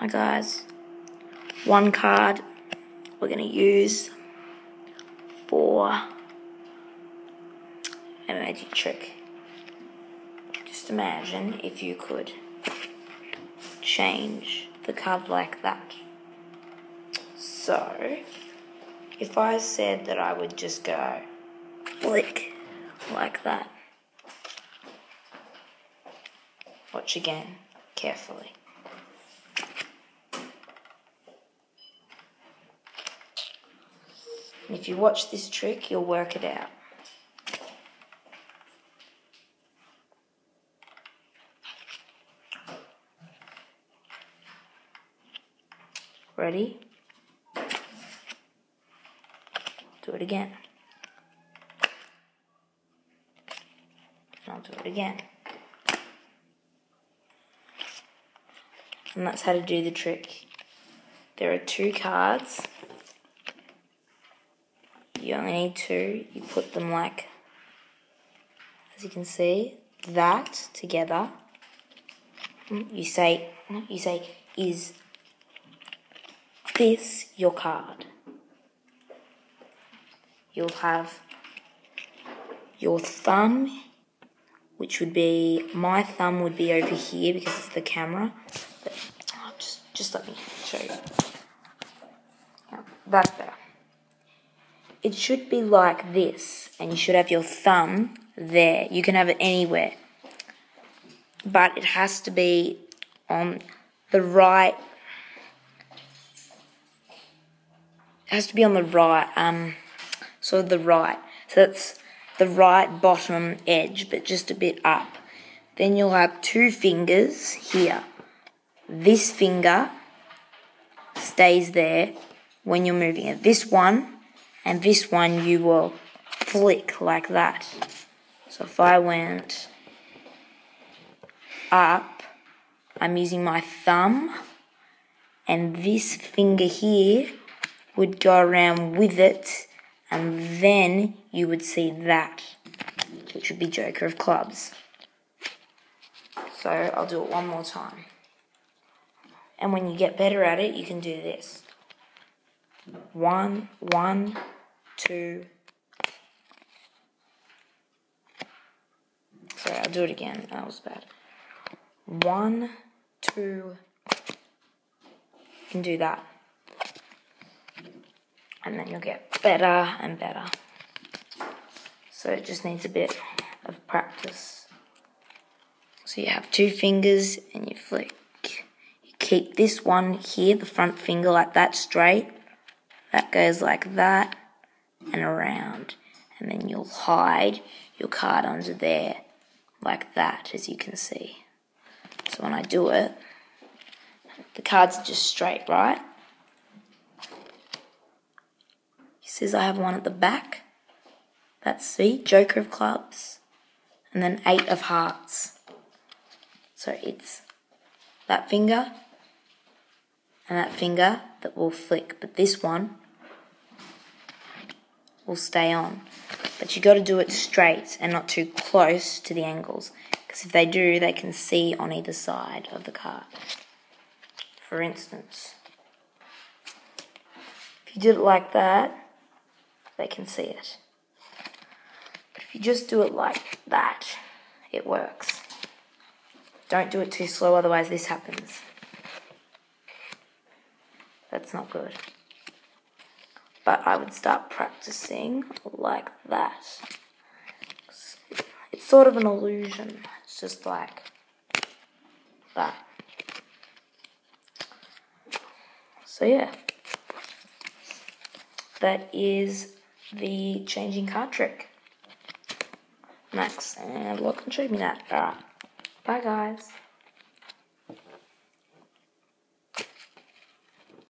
Hi guys. One card we're going to use for a magic trick. Just imagine if you could change the card like that. So, if I said that I would just go flick like that. Watch again, carefully. And if you watch this trick, you'll work it out. Ready? Do it again. And I'll do it again. And that's how to do the trick. There are two cards. You only need two. You put them like, as you can see, that together. Mm, you say, mm, you say, is this your card? You'll have your thumb, which would be, my thumb would be over here because it's the camera. But oh, just, just let me show you. Yeah, there. It should be like this, and you should have your thumb there. You can have it anywhere. But it has to be on the right it has to be on the right, um, sort of the right. So that's the right bottom edge, but just a bit up. Then you'll have two fingers here. This finger stays there when you're moving it. This one and this one you will flick like that. So if I went up, I'm using my thumb and this finger here would go around with it and then you would see that, which would be Joker of Clubs. So I'll do it one more time. And when you get better at it, you can do this. One, one, two. Sorry, I'll do it again. That was bad. One, two. You can do that and then you'll get better and better. So it just needs a bit of practice. So you have two fingers and you flick. You keep this one here, the front finger like that straight. That goes like that and around. And then you'll hide your card under there like that, as you can see. So when I do it, the card's are just straight, right? He says I have one at the back. That's C, Joker of Clubs. And then Eight of Hearts. So it's that finger and that finger that will flick. But this one will stay on. But you got to do it straight and not too close to the angles. Because if they do, they can see on either side of the card. For instance, if you did it like that, they can see it. But if you just do it like that, it works. Don't do it too slow, otherwise this happens. That's not good. But I would start practicing like that. It's sort of an illusion. It's just like that. So yeah. That is the changing card trick. Max and Lachlan showed me that. Alright. Bye guys.